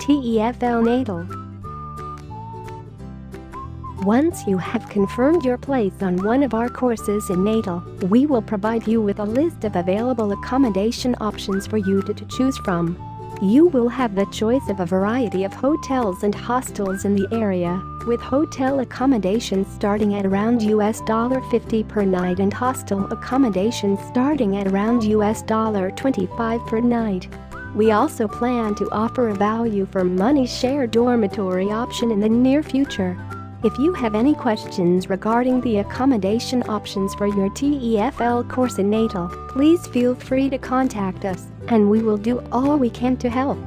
TEFL Natal. Once you have confirmed your place on one of our courses in Natal, we will provide you with a list of available accommodation options for you to, to choose from. You will have the choice of a variety of hotels and hostels in the area, with hotel accommodations starting at around US $50 per night and hostel accommodations starting at around US $25 per night. We also plan to offer a value for money share dormitory option in the near future. If you have any questions regarding the accommodation options for your TEFL course in Natal, please feel free to contact us, and we will do all we can to help.